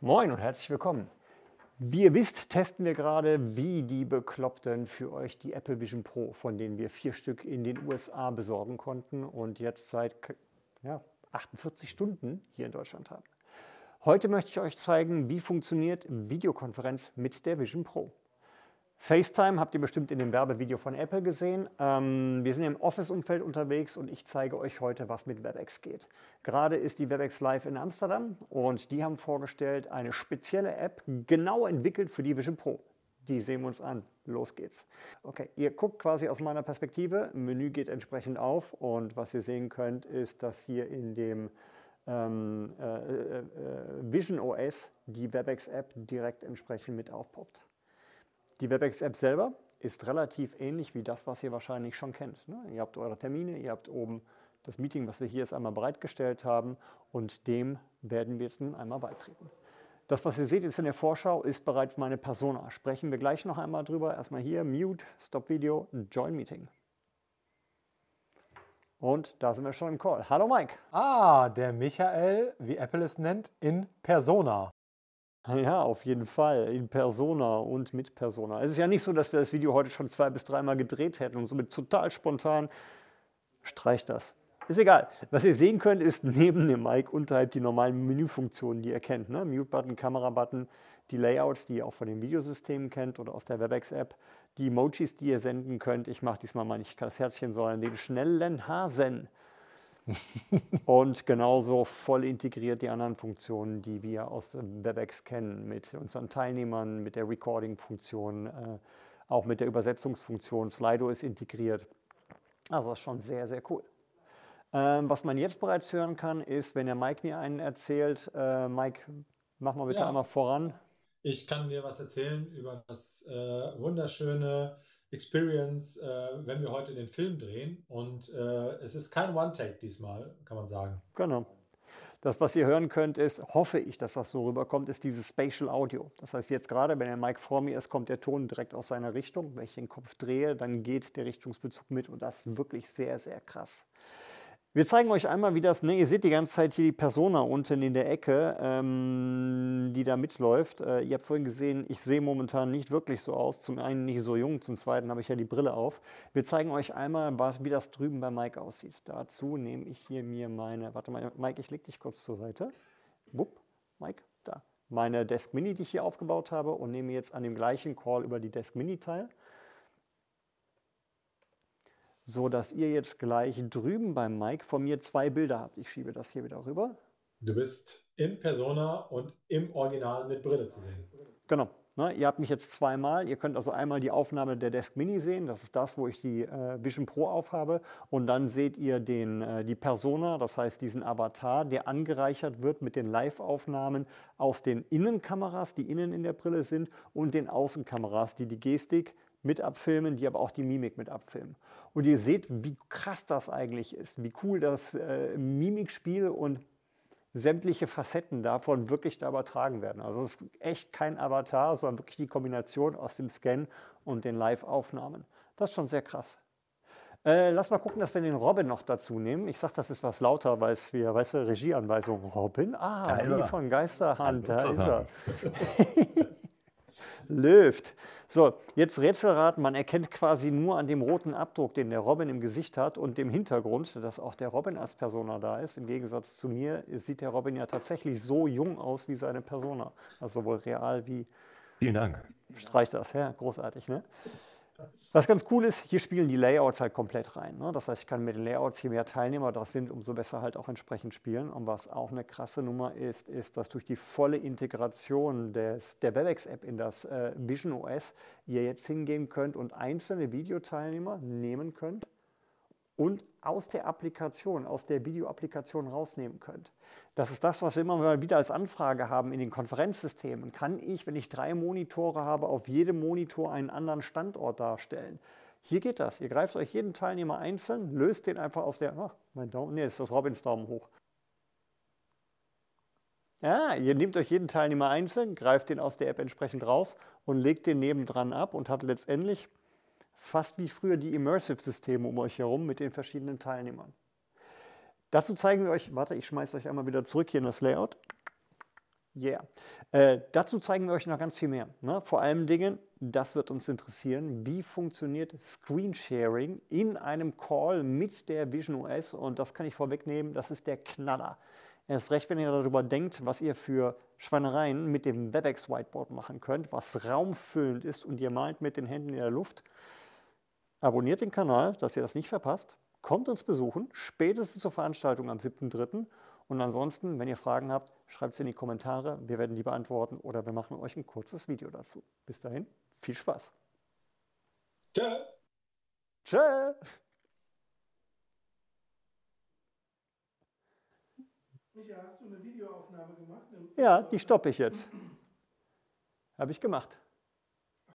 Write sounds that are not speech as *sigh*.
Moin und herzlich willkommen. Wie ihr wisst, testen wir gerade wie die Bekloppten für euch die Apple Vision Pro, von denen wir vier Stück in den USA besorgen konnten und jetzt seit ja, 48 Stunden hier in Deutschland haben. Heute möchte ich euch zeigen, wie funktioniert Videokonferenz mit der Vision Pro. FaceTime habt ihr bestimmt in dem Werbevideo von Apple gesehen. Ähm, wir sind im Office-Umfeld unterwegs und ich zeige euch heute, was mit WebEx geht. Gerade ist die WebEx Live in Amsterdam und die haben vorgestellt eine spezielle App, genau entwickelt für die Vision Pro. Die sehen wir uns an. Los geht's. Okay, ihr guckt quasi aus meiner Perspektive. Menü geht entsprechend auf und was ihr sehen könnt, ist, dass hier in dem ähm, äh, äh, äh Vision OS die WebEx App direkt entsprechend mit aufpoppt. Die WebEx-App selber ist relativ ähnlich wie das, was ihr wahrscheinlich schon kennt. Ne? Ihr habt eure Termine, ihr habt oben das Meeting, was wir hier jetzt einmal bereitgestellt haben und dem werden wir jetzt nun einmal beitreten. Das, was ihr seht jetzt in der Vorschau, ist bereits meine Persona. Sprechen wir gleich noch einmal drüber. Erstmal hier, Mute, Stop Video, Join Meeting. Und da sind wir schon im Call. Hallo Mike. Ah, der Michael, wie Apple es nennt, in Persona. Ja, auf jeden Fall, in Persona und mit Persona. Es ist ja nicht so, dass wir das Video heute schon zwei bis dreimal gedreht hätten und somit total spontan streicht das. Ist egal. Was ihr sehen könnt, ist *laughs* neben dem Mic unterhalb die normalen Menüfunktionen, die ihr kennt. Ne? Mute-Button, Kamera-Button, die Layouts, die ihr auch von den Videosystemen kennt oder aus der WebEx-App, die Emojis, die ihr senden könnt. Ich mache diesmal mal nicht das Herzchen, sondern den schnellen Hasen *laughs* und genauso voll integriert die anderen Funktionen, die wir aus WebEx kennen, mit unseren Teilnehmern, mit der Recording-Funktion, äh, auch mit der Übersetzungsfunktion. Slido ist integriert. Also ist schon sehr, sehr cool. Ähm, was man jetzt bereits hören kann, ist, wenn der Mike mir einen erzählt, äh, Mike, mach mal bitte ja. einmal voran. Ich kann dir was erzählen über das äh, wunderschöne Experience, äh, wenn wir heute den Film drehen. Und äh, es ist kein One-Take diesmal, kann man sagen. Genau. Das, was ihr hören könnt, ist, hoffe ich, dass das so rüberkommt, ist dieses Spatial Audio. Das heißt, jetzt gerade, wenn der Mike vor mir ist, kommt der Ton direkt aus seiner Richtung. Wenn ich den Kopf drehe, dann geht der Richtungsbezug mit und das ist wirklich sehr, sehr krass. Wir zeigen euch einmal, wie das, ne, ihr seht die ganze Zeit hier die Persona unten in der Ecke, ähm, die da mitläuft. Äh, ihr habt vorhin gesehen, ich sehe momentan nicht wirklich so aus. Zum einen nicht so jung, zum zweiten habe ich ja die Brille auf. Wir zeigen euch einmal, was, wie das drüben bei Mike aussieht. Dazu nehme ich hier mir meine, warte mal, Mike, ich leg dich kurz zur Seite. Wupp, Mike, da. Meine Desk Mini, die ich hier aufgebaut habe und nehme jetzt an dem gleichen Call über die Desk Mini teil so dass ihr jetzt gleich drüben beim Mike von mir zwei Bilder habt. Ich schiebe das hier wieder rüber. Du bist in Persona und im Original mit Brille zu sehen. Genau. Ne, ihr habt mich jetzt zweimal. Ihr könnt also einmal die Aufnahme der Desk Mini sehen. Das ist das, wo ich die äh, Vision Pro aufhabe. Und dann seht ihr den, äh, die Persona, das heißt diesen Avatar, der angereichert wird mit den Live-Aufnahmen aus den Innenkameras, die innen in der Brille sind, und den Außenkameras, die die Gestik mit abfilmen, die aber auch die Mimik mit abfilmen. Und ihr seht, wie krass das eigentlich ist, wie cool das äh, Mimikspiel und sämtliche Facetten davon wirklich da übertragen werden. Also es ist echt kein Avatar, sondern wirklich die Kombination aus dem Scan und den Live-Aufnahmen. Das ist schon sehr krass. Äh, lass mal gucken, dass wir den Robin noch dazu nehmen. Ich sage, das ist was lauter, weil es wir, weißt du, Regieanweisung. Robin? Ah, ja, die von Geisterhand, da ist er. *laughs* Löft. So, jetzt Rätselraten. Man erkennt quasi nur an dem roten Abdruck, den der Robin im Gesicht hat und dem Hintergrund, dass auch der Robin als Persona da ist. Im Gegensatz zu mir sieht der Robin ja tatsächlich so jung aus wie seine Persona. Also sowohl real wie. Vielen Dank. Streich das, ja, großartig, ne? Was ganz cool ist, hier spielen die Layouts halt komplett rein. Ne? Das heißt, ich kann mit den Layouts, je mehr Teilnehmer das sind, umso besser halt auch entsprechend spielen. Und was auch eine krasse Nummer ist, ist, dass durch die volle Integration des, der WebEx-App in das äh, Vision OS ihr jetzt hingehen könnt und einzelne Videoteilnehmer nehmen könnt und aus der Applikation, aus der Videoapplikation rausnehmen könnt. Das ist das, was wir immer wieder als Anfrage haben in den Konferenzsystemen. Kann ich, wenn ich drei Monitore habe, auf jedem Monitor einen anderen Standort darstellen? Hier geht das. Ihr greift euch jeden Teilnehmer einzeln, löst den einfach aus der, ach, mein Daumen, nee, ist das Robins Daumen hoch. Ja, ihr nehmt euch jeden Teilnehmer einzeln, greift den aus der App entsprechend raus und legt den nebendran ab und habt letztendlich fast wie früher die Immersive-Systeme um euch herum mit den verschiedenen Teilnehmern. Dazu zeigen wir euch, warte, ich schmeiße euch einmal wieder zurück hier in das Layout. Yeah. Äh, dazu zeigen wir euch noch ganz viel mehr. Ne? Vor allem Dingen, das wird uns interessieren, wie funktioniert Screensharing in einem Call mit der Vision OS und das kann ich vorwegnehmen, das ist der Knaller. Erst recht, wenn ihr darüber denkt, was ihr für Schweinereien mit dem WebEx Whiteboard machen könnt, was raumfüllend ist und ihr malt mit den Händen in der Luft. Abonniert den Kanal, dass ihr das nicht verpasst. Kommt uns besuchen, spätestens zur Veranstaltung am 7.3. Und ansonsten, wenn ihr Fragen habt, schreibt es in die Kommentare. Wir werden die beantworten oder wir machen euch ein kurzes Video dazu. Bis dahin, viel Spaß. Tschö. Tschö. Micha, hast du eine Videoaufnahme gemacht? Ja, die stoppe ich jetzt. Habe ich gemacht.